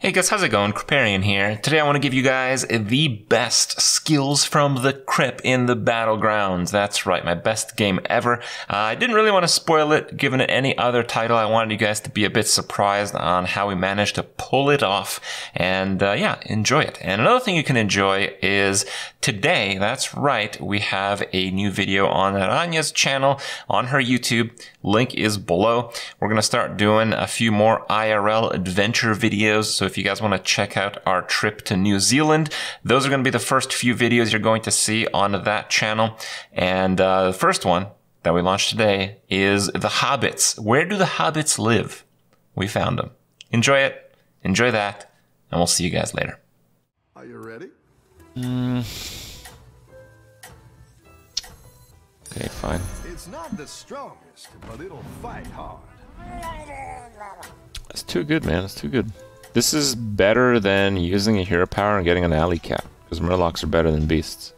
Hey guys, how's it going? Kripparrian here. Today I want to give you guys the best skills from the Kripp in the Battlegrounds. That's right, my best game ever. Uh, I didn't really want to spoil it, given it any other title. I wanted you guys to be a bit surprised on how we managed to pull it off. And uh, yeah, enjoy it. And another thing you can enjoy is today, that's right, we have a new video on Rania's channel on her YouTube. Link is below. We're going to start doing a few more IRL adventure videos. So if you guys want to check out our trip to New Zealand, those are going to be the first few videos you're going to see on that channel. And uh, the first one that we launched today is the Hobbits. Where do the Hobbits live? We found them. Enjoy it. Enjoy that. And we'll see you guys later. Are you ready? Okay, fine. It's not the strongest, but it'll fight hard. That's too good, man. That's too good. This is better than using a hero power and getting an Alleycat, because Murlocs are better than beasts.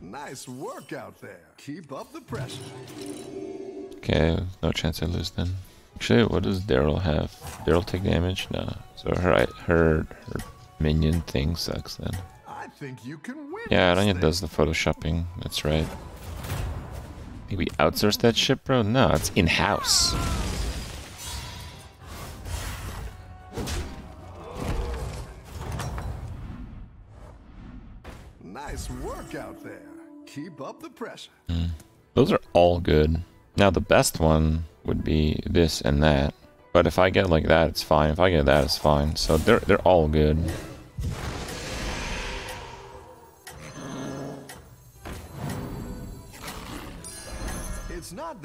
Nice work out there. Keep up the pressure. Okay, no chance I lose then. Actually, what does Deryl have? Deryl take damage? No. So her her her minion thing sucks then. I think you can. Yeah, Rania does the photoshopping. That's right. Think we outsource that shit, bro? No, it's in-house. Nice work out there. Keep up the pressure. Hmm. Those are all good. Now the best one would be this and that. But if I get like that, it's fine. If I get that, it's fine. So they're they're all good.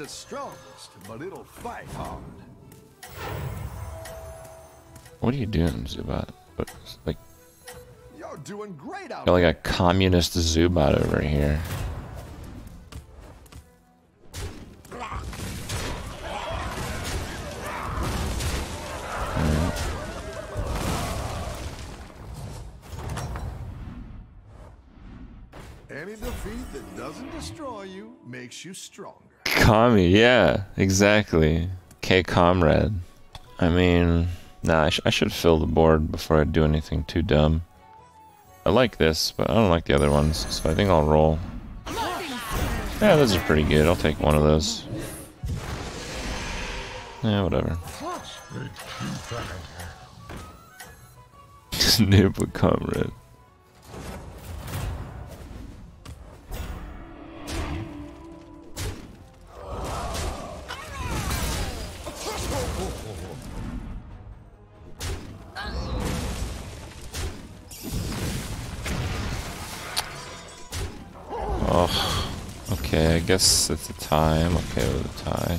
The strongest, but it'll fight hard. What are you doing, Zoobot? Like You're doing great out got like a communist Zoobot over here. Any defeat that doesn't destroy you makes you stronger. Kami, yeah, exactly. K comrade. I mean, nah, I, sh I should fill the board before I do anything too dumb. I like this, but I don't like the other ones, so I think I'll roll. Yeah, those are pretty good. I'll take one of those. Yeah, whatever. Noob comrade. Okay. I guess it's a. I'm okay with a tie.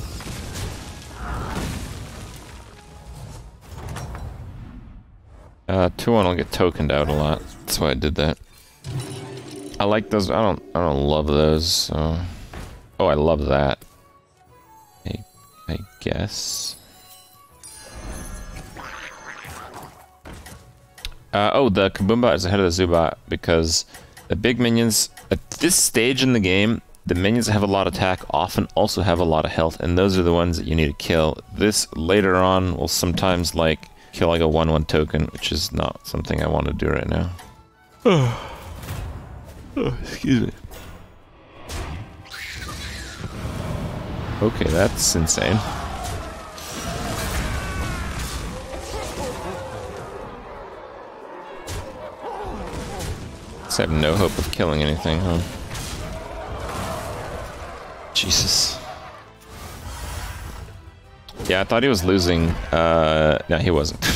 Uh, two one will get tokened out a lot. That's why I did that. I like those. I don't. I don't love those. So. Oh, I love that. I, I guess. Uh, oh, the Kaboom Bot is ahead of the Zoobot because the big minions at this stage in the game, the minions that have a lot of attack often also have a lot of health, and those are the ones that you need to kill. This later on will sometimes like kill like a one-one token, which is not something I want to do right now. Oh, excuse me. Okay, that's insane. Just have no hope of killing anything, huh? Jesus. Yeah, I thought he was losing. Uh, no, he wasn't.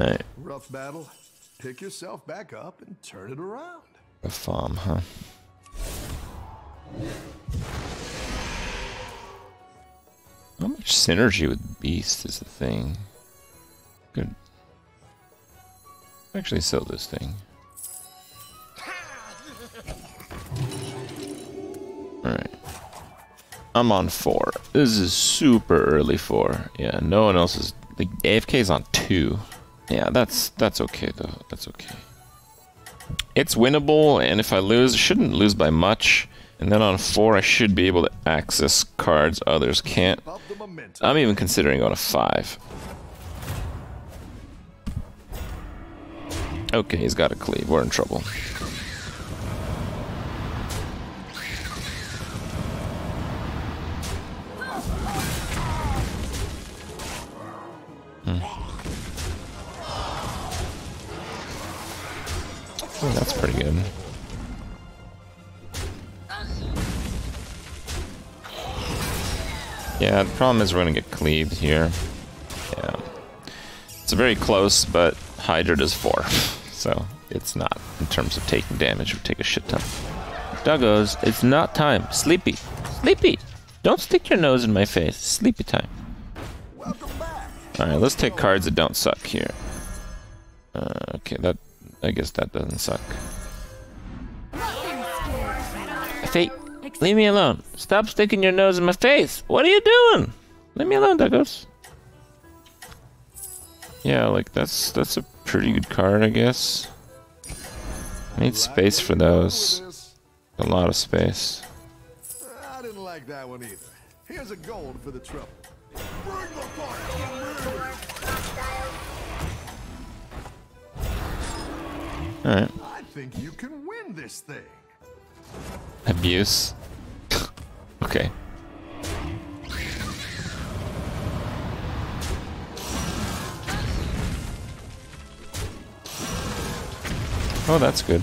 Alright, Rough battle. Pick yourself back up and turn it around. a farm, huh? How much synergy with Beast is the thing? Good. Actually, sell this thing. Alright. I'm on four. This is super early four. Yeah, no one else is. Like AFK's on two. Yeah, that's that's okay though. That's okay. It's winnable, and if I lose, I shouldn't lose by much. And then on 4, I should be able to access cards others can't. I'm even considering going to 5. Okay, he's got a cleave. We're in trouble. Hmm. That's pretty good. Yeah, the problem is we're gonna get cleaved here. Yeah. It's very close, but Hydra does four. So it's not in terms of taking damage, we take a shit ton. Duggos, it's not time. Sleepy. Sleepy! Don't stick your nose in my face. Sleepy time. Alright, let's take cards that don't suck here. Uh, okay, that I guess that doesn't suck. Fate, leave me alone. Stop sticking your nose in my face. What are you doing? Leave me alone, Duggos. Yeah, like that's that's a pretty good card, I guess. I need space for those. A lot of space. I didn't like that one either. Here's a gold for the trouble. Bring the fire to me. Alright. I think you can win this thing. Abuse. okay. Oh, that's good.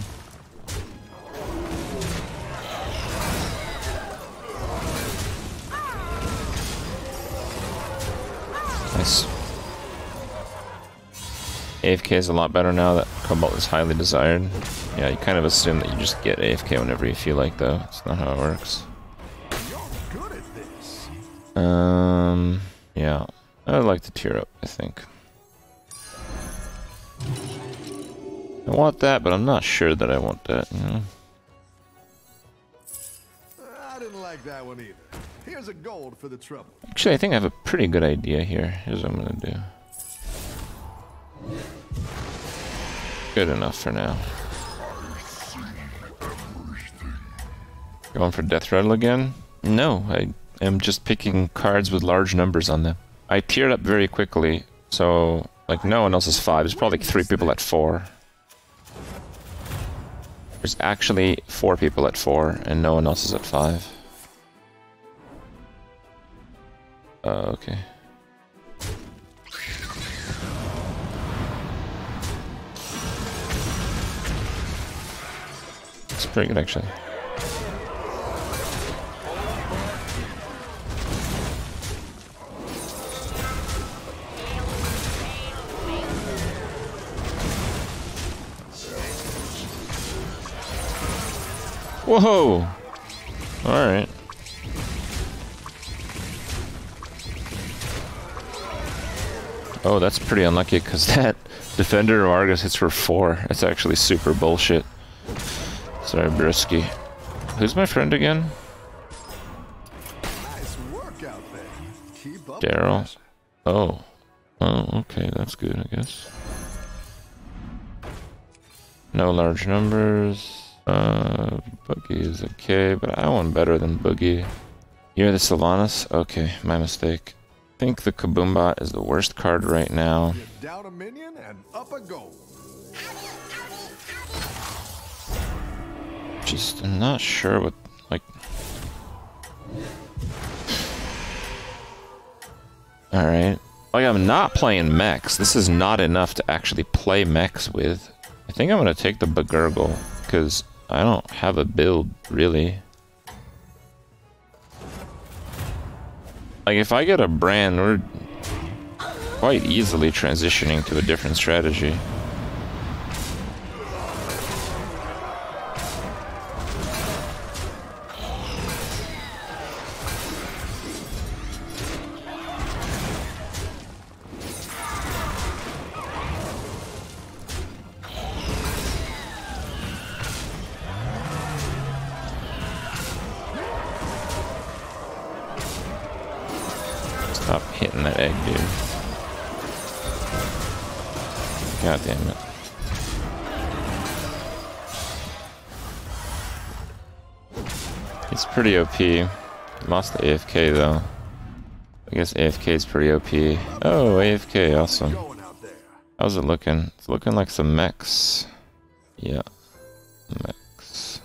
AFK is a lot better now that Cobalt is highly desired. Yeah, you kind of assume that you just get AFK whenever you feel like, though. It's not how it works. Good at this. Um, yeah. I'd like to tier up, I think. I want that, but I'm not sure that I want that, you know? I didn't like that one either. Here's a gold for the trouble. Actually, I think I have a pretty good idea here. Here's what I'm gonna do. Good enough for now. Going for Deathrattle again? No, I am just picking cards with large numbers on them. I tiered up very quickly, so like no one else is five. There's probably like three people at four. There's actually four people at four, and no one else is at five. Uh, okay. Pretty good, actually. Whoa! Alright. Oh, that's pretty unlucky because that Defender of Argus hits for four. That's actually super bullshit. Sorry, Brisky. Who's my friend again? Nice work out there. Keep up. the Deryl. Oh. Oh, okay, that's good, I guess. No large numbers. Uh, Boogie is okay, but I want better than Boogie. You're the Sylvanas? Okay, my mistake. I think the Kaboom Bot is the worst card right now. Just, I'm not sure what, like... Alright. Like, I'm not playing mechs. This is not enough to actually play mechs with. I think I'm gonna take the Bagurgle, because I don't have a build, really. Like, if I get a Brann, we're quite easily transitioning to a different strategy. Pretty OP. Lost the AFK though. I guess AFK is pretty OP. Oh, AFK, awesome. How's it looking? It's looking like some mechs. Yeah. Mechs.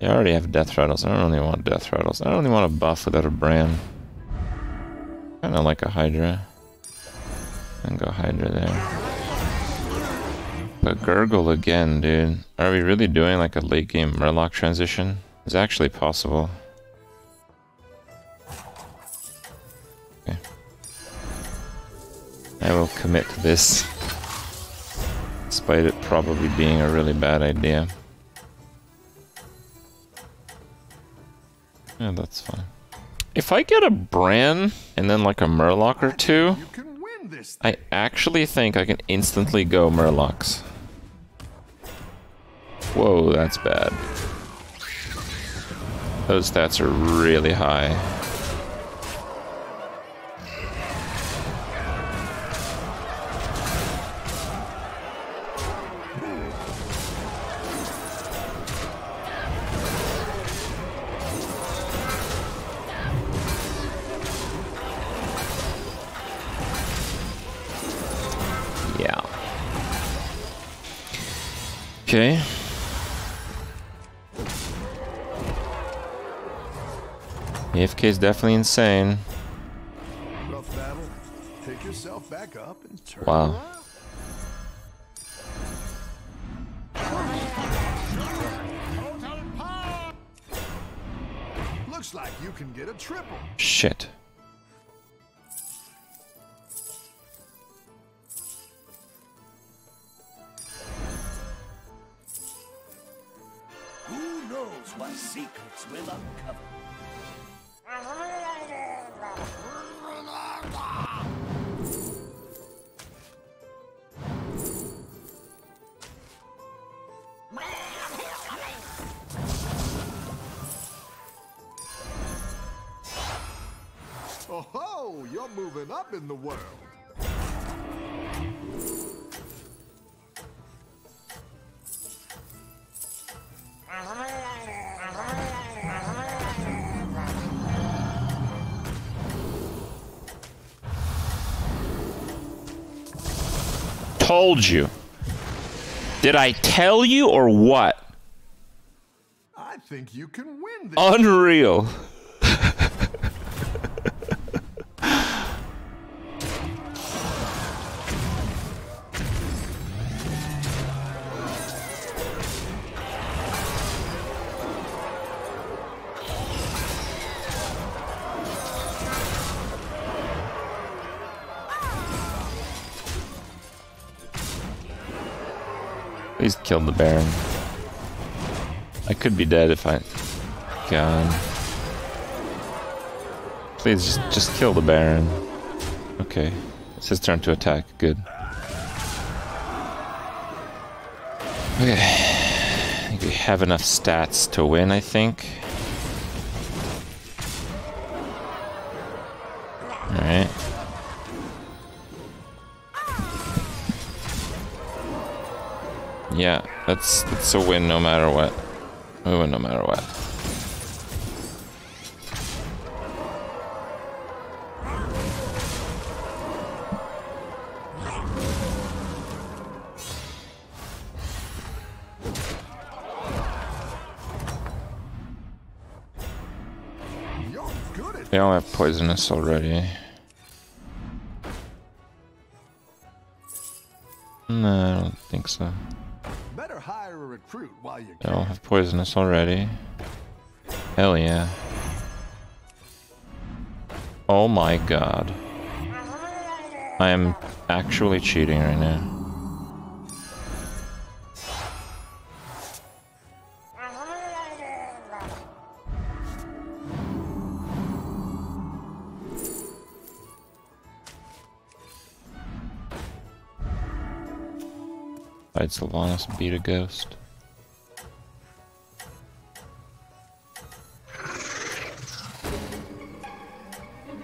Yeah, I already have deathrattles. I don't really want deathrattles. I don't really want a buff without a Brann. Kinda like a Hydra. And go Hydra there. Bagurgle again, dude. Are we really doing like a late game Murloc transition? It's actually possible. Okay. I will commit to this. Despite it probably being a really bad idea. Yeah, that's fine. If I get a Brann and then like a Murloc or two, You can win this. I actually think I can instantly go Murlocs. Whoa, that's bad. Those stats are really high. Yeah. Okay. AFK is definitely insane. Rough battle. Pick yourself back up and turn Wow. around. Looks like you can get a triple. Shit. In the world. Told you. Did I tell you or what? I think you can win this. Unreal. Please kill the Baron. I could be dead if I... God. Please, just, just kill the Baron. Okay. It's his turn to attack. Good. Okay. I think we have enough stats to win, I think. That's that's a win no matter what. We win no matter what. They all have poisonous already. No, I don't think so. Better hire a recruit while you can. all have poisonous already. Hell yeah. Oh my god. I am actually cheating right now. Fight Sylvanas beat a ghost.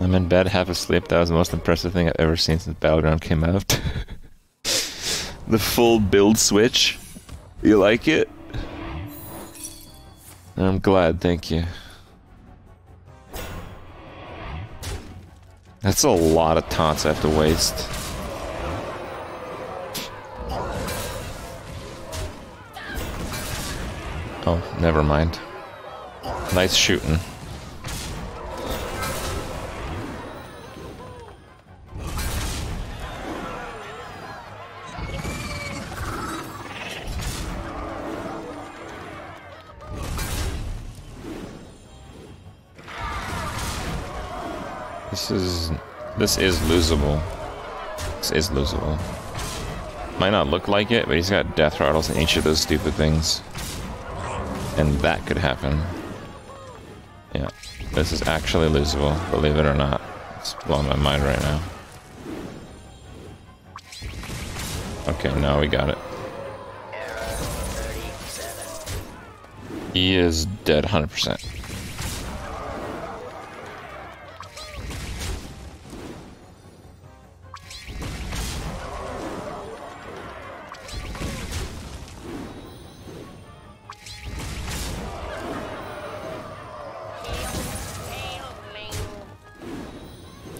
I'm in bed, half asleep. That was the most impressive thing I've ever seen since Battleground came out. the full build switch. You like it? I'm glad, thank you. That's a lot of taunts I have to waste. Oh, never mind. Nice shooting. This is this is losable. This is losable. Might not look like it, but he's got deathrattles in each of those stupid things. And that could happen. Yeah. This is actually losable, believe it or not. It's blowing my mind right now. Okay, now we got it. He is dead 100%.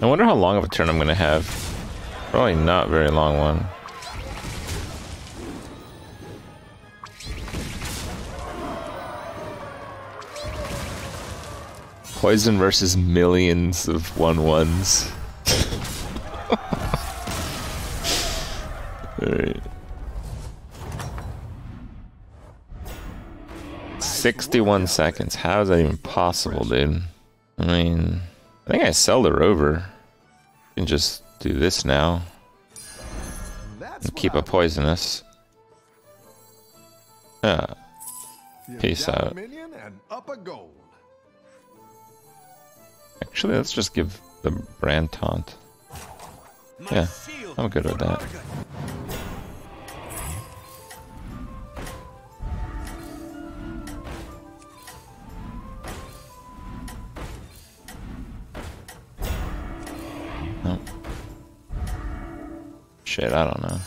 Wonder how long of a turn I'm gonna have. Probably not very long one. Poison versus millions of one ones. Alright. 61 seconds. How is that even possible, dude? I mean, I think I sell the rover. And just do this now. And keep what a poisonous. Yeah. Peace out. Minion and up a gold. Actually, let's just give the Brann taunt. Yeah, I'm good with that. Shit, I don't know.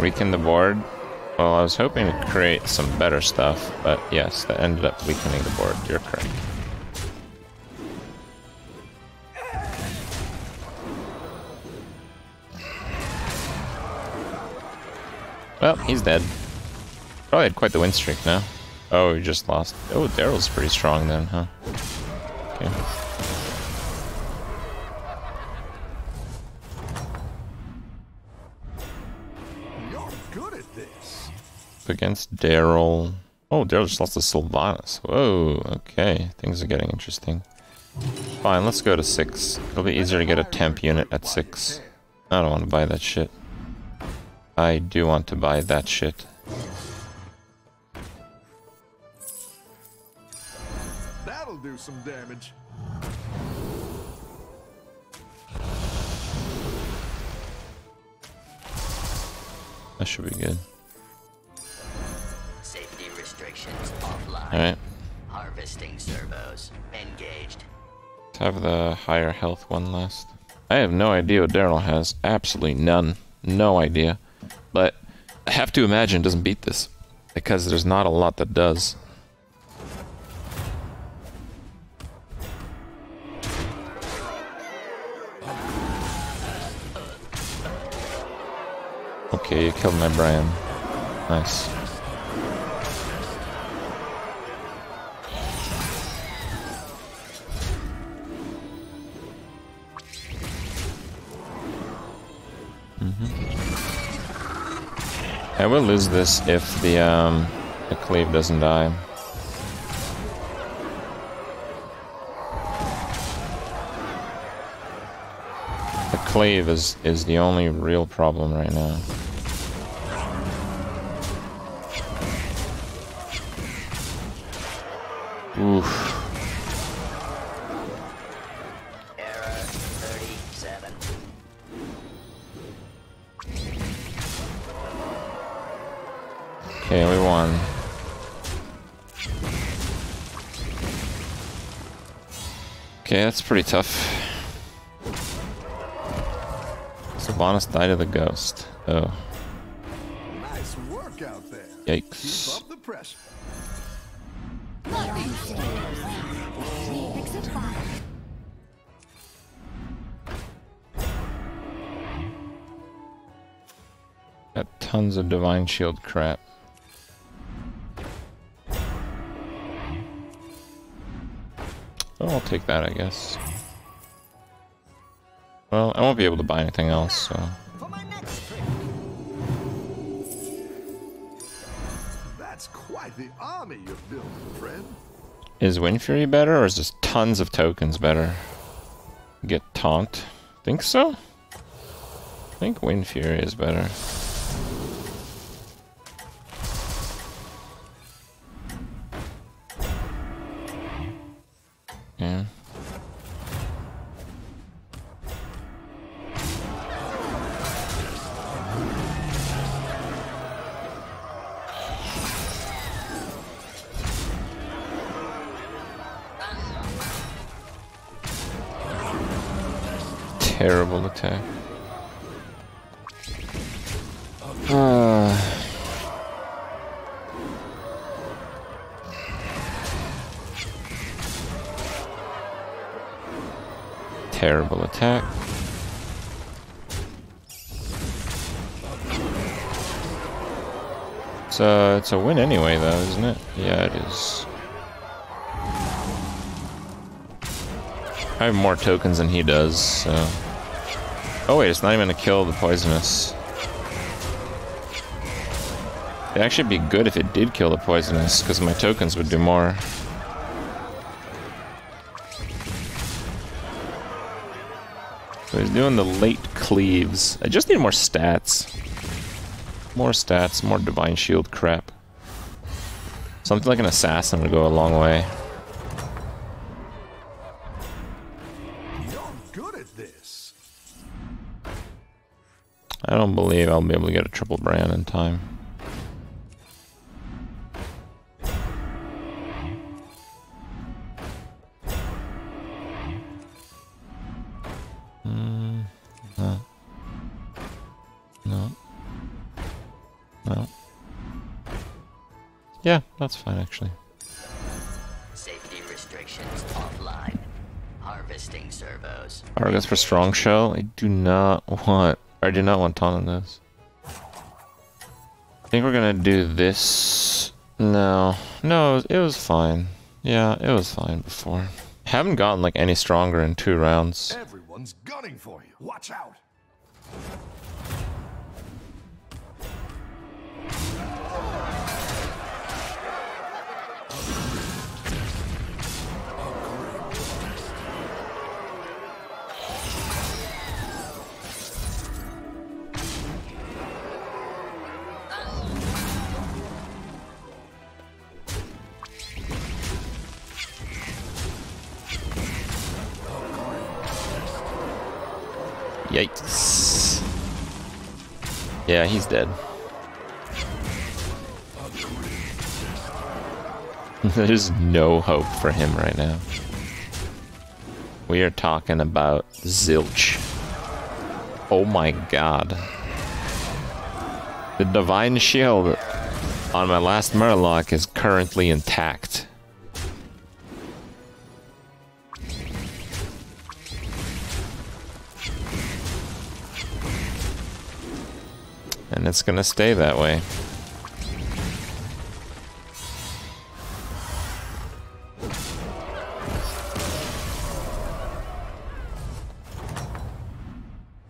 Weaken the board. Well, I was hoping to create some better stuff, but yes, that ended up weakening the board. You're correct. Well, he's dead. Probably had quite the win streak now. Oh, he just lost. Oh, Deryl's pretty strong then, huh? Okay. You're good at this. against Deryl. Oh, Deryl just lost to Sylvanas. Whoa, okay. Things are getting interesting. Fine, let's go to 6. It'll be easier to get a temp unit at 6. I don't want to buy that shit. I do want to buy that shit. That'll do some damage. That should be good. Safety restrictions offline. Alright, Harvesting servos engaged. let's have the higher health one last. I have no idea what Deryl has. Absolutely none. No idea. Have to imagine doesn't beat this. Because there's not a lot that does. Okay, you killed my Brann. Nice. Mm-hmm. I will lose this if the um the cleave doesn't die. The cleave is is the only real problem right now. Okay, that's pretty tough. Sylvanas died of the ghost. Oh, Nice work out there. yikes. Keep up the pressure. Got tons of Divine Shield crap. Take that, I guess. Well, I won't be able to buy anything else, so... For my next trip. That's quite the army you've built, friend. Is Windfury better, or is just tons of tokens better? Get Taunt? Think so? I think Windfury is better. Terrible attack. Attack. So it's a win anyway, though, isn't it? Yeah, it is. I have more tokens than he does, so. Oh wait, it's not even gonna kill the poisonous. It'd actually be good if it did kill the poisonous, because my tokens would do more. So he's doing the late cleaves. I just need more stats. More stats, more divine shield crap. Something like an assassin would go a long way. You're good at this. I don't believe I'll be able to get a triple Brann in time. Yeah, that's fine actually. Safety restrictions offline. Harvesting servos. Argus for strong shell. I do not want. I do not want ton on this. I think we're gonna do this. No, no, it was, it was fine. Yeah, it was fine before. Haven't gotten like any stronger in two rounds. Everyone's gunning for you. Watch out. Yeah, he's dead. There's no hope for him right now. We are talking about zilch. Oh my god. The Divine Shield on my last Murloc is currently intact. And it's gonna stay that way.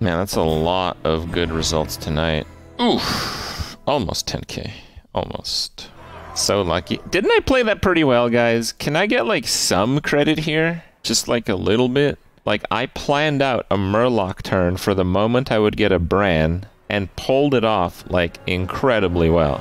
Man, that's a lot of good results tonight. Oof. Almost 10k. Almost. So lucky. Didn't I play that pretty well, guys? Can I get like some credit here? Just like a little bit? Like I planned out a Murloc turn for the moment I would get a Brann and pulled it off like incredibly well.